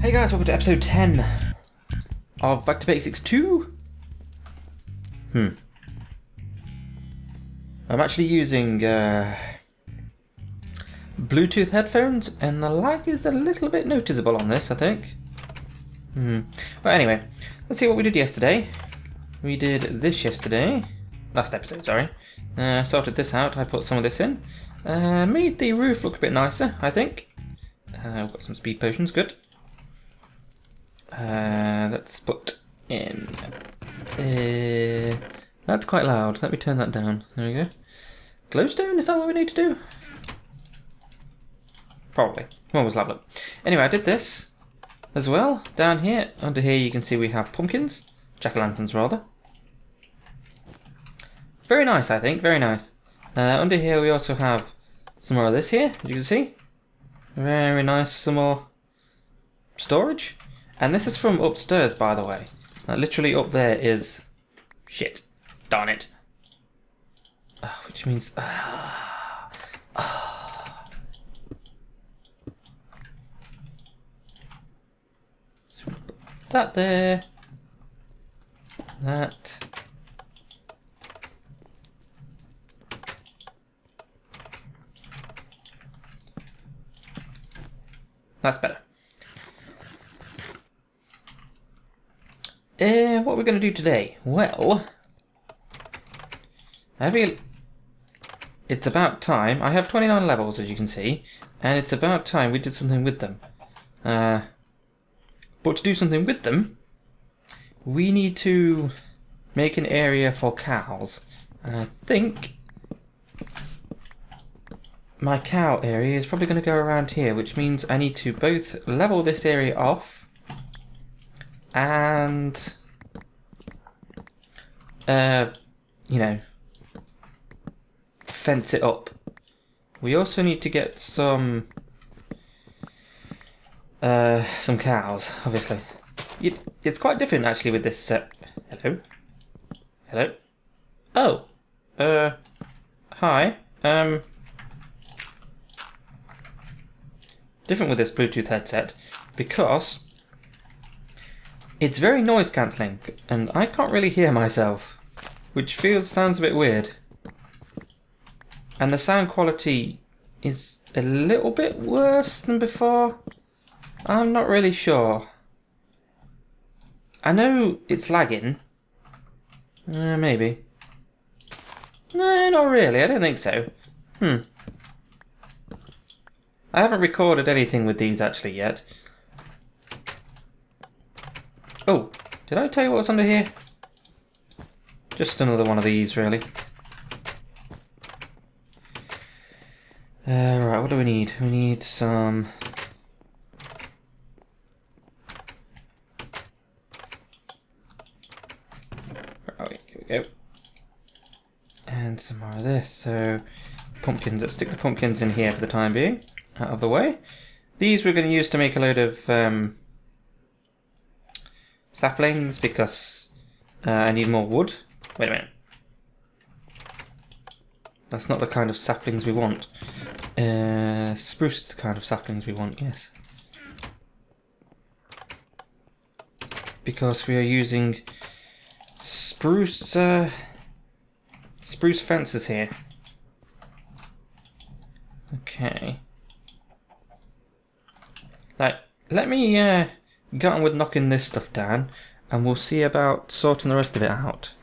Hey guys, welcome to episode 10 of Back to Basics 2. Hmm. I'm actually using uh, Bluetooth headphones and the lag is a little bit noticeable on this, I think. Hmm. But anyway, let's see what we did yesterday. We did this yesterday. Last episode, sorry. Uh, sorted this out, I put some of this in. Uh, made the roof look a bit nicer, I think. Uh, I've got some speed potions, good. Uh, let's put in. Uh, that's quite loud. Let me turn that down. There we go. Glowstone, is that what we need to do? Probably. One was lovely. Anyway, I did this as well. Down here, under here, you can see we have pumpkins. Jack-o'-lanterns, rather. Very nice, I think. Very nice. Uh, under here, we also have some more of this here, as you can see. Very nice. Some more storage. And this is from upstairs, by the way. Uh, literally up there is shit. Darn it. Uh, which means. Uh, that there. That. That's better. Uh, what are we going to do today? Well, I feel it's about time. I have 29 levels, as you can see, and it's about time we did something with them. Uh, but to do something with them, we need to make an area for cows. And I think my cow area is probably going to go around here, which means I need to both level this area off and, uh, you know, fence it up. We also need to get some, uh, some cows, obviously. It, it's quite different actually with this set. Hello? Hello? Oh, uh, hi. Um, different with this Bluetooth headset because it's very noise cancelling and I can't really hear myself, which feels sounds a bit weird. And the sound quality is a little bit worse than before. I'm not really sure. I know it's lagging. Uh, maybe. No, not really. I don't think so. Hmm. I haven't recorded anything with these actually yet. Oh, did I tell you what was under here? Just another one of these, really. Uh, right, what do we need? We need some... Here we go. And some more of this, so... Pumpkins, let's stick the pumpkins in here for the time being out of the way. These we're going to use to make a load of um, saplings because uh, I need more wood. Wait a minute. That's not the kind of saplings we want. Uh, spruce is the kind of saplings we want, yes. Because we are using spruce uh, spruce fences here. Okay. Like, let me uh, get on with knocking this stuff down, and we'll see about sorting the rest of it out.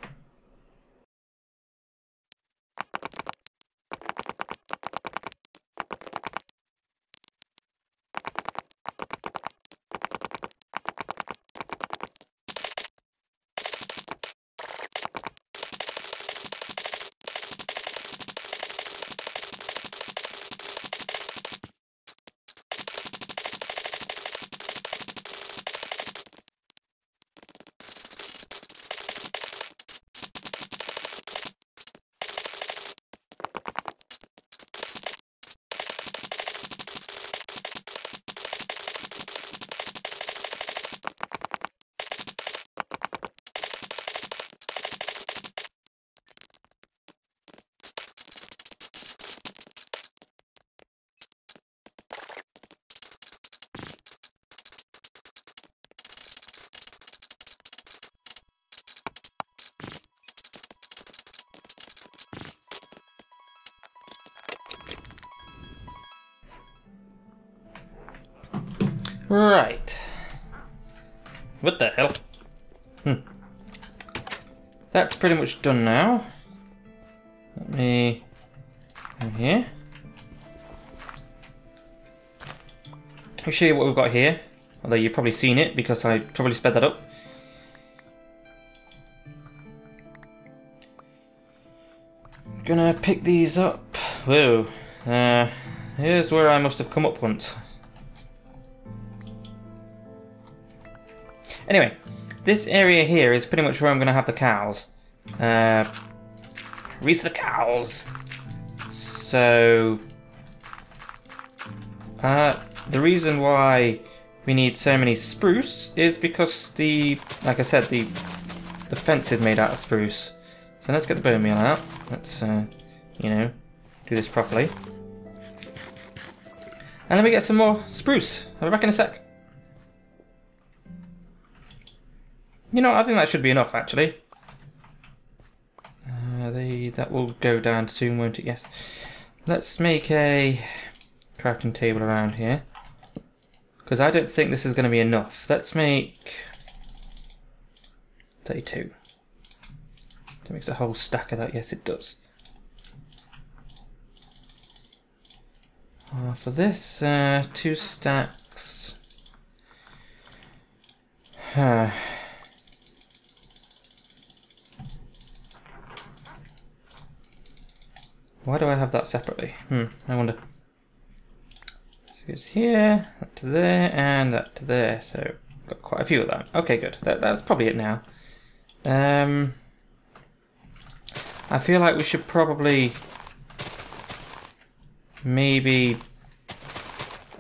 Right. What the hell? Hmm. That's pretty much done now. Let me... In here. I'll show you what we've got here. Although you've probably seen it because I probably sped that up. I'm Gonna pick these up. Whoa. Uh, here's where I must have come up once. Anyway, this area here is pretty much where I'm going to have the cows. Uh, release the cows. So, uh, the reason why we need so many spruce is because the, like I said, the the fence is made out of spruce. So let's get the bone meal out. Let's, uh, you know, do this properly. And let me get some more spruce. I'll be back in a sec. You know, I think that should be enough, actually. Uh, they, that will go down soon, won't it? Yes. Let's make a crafting table around here. Because I don't think this is going to be enough. Let's make 32. That makes a whole stack of that. Yes, it does. Uh, for this, uh, two stacks. Huh. Why do I have that separately? Hmm, I wonder. So it's here, that to there, and that to there. So got quite a few of them. Okay, good. That, that's probably it now. Um, I feel like we should probably maybe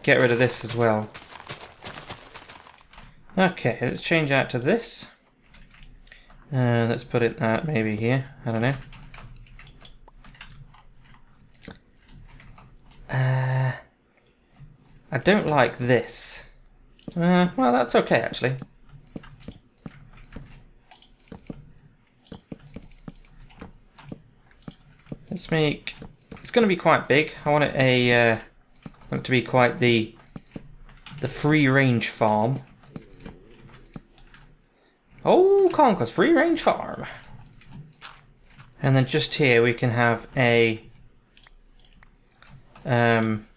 get rid of this as well. Okay, let's change out to this. Uh, let's put it uh, maybe here. I don't know. I don't like this. Uh, well, that's okay, actually. Let's make... It's going to be quite big. I want it a... Uh, want it to be quite the the free-range farm. Oh, Conker's free-range farm. And then just here we can have a um,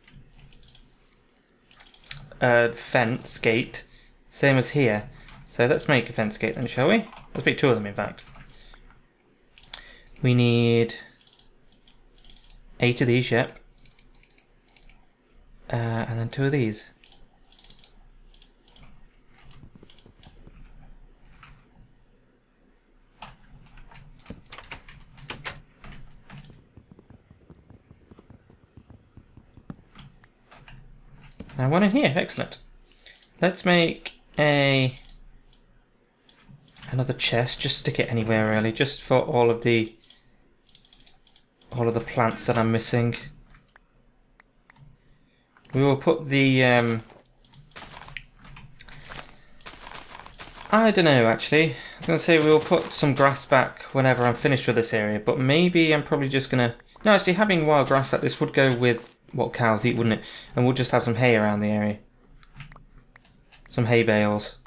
a fence gate, same as here. So let's make a fence gate then, shall we? Let's make two of them, in fact. We need eight of these, yep. Uh, and then two of these. And one in here, excellent. Let's make a another chest, just stick it anywhere really, just for all of the all of the plants that I'm missing. We will put the um, I don't know actually. I was gonna say we'll put some grass back whenever I'm finished with this area, but maybe I'm probably just gonna no actually having wild grass like this would go with what cows eat, wouldn't it? And we'll just have some hay around the area. Some hay bales.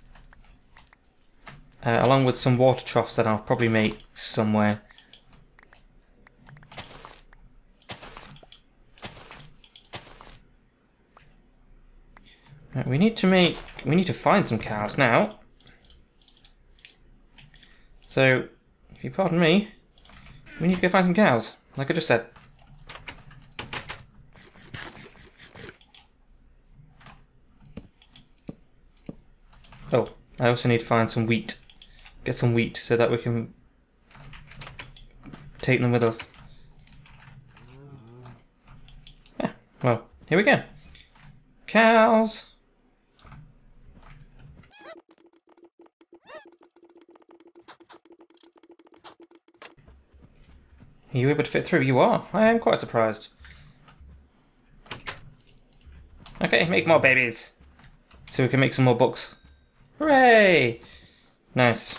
Uh, along with some water troughs that I'll probably make somewhere. Right, we need to make, we need to find some cows now. So, if you pardon me, we need to go find some cows, like I just said. Oh, I also need to find some wheat. Get some wheat so that we can take them with us. Yeah, well, here we go. Cows! Are you able to fit through? You are. I am quite surprised. Okay, make more babies. So we can make some more books. Hooray! Nice.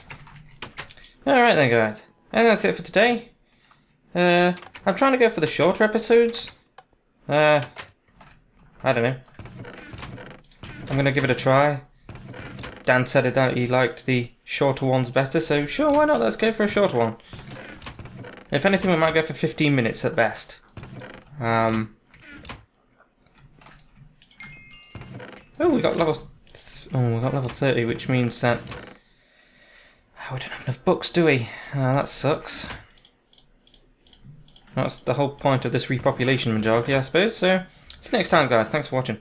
Alright then guys, and that's it for today. Uh, I'm trying to go for the shorter episodes. Uh, I don't know. I'm gonna give it a try. Dan said that he liked the shorter ones better, so sure, why not? Let's go for a shorter one. If anything, we might go for 15 minutes at best. Um. Oh, we got level. Oh, we got level 30, which means that oh, we don't have enough books, do we? Uh, that sucks. That's the whole point of this repopulation majority, I suppose. So, see you next time, guys. Thanks for watching.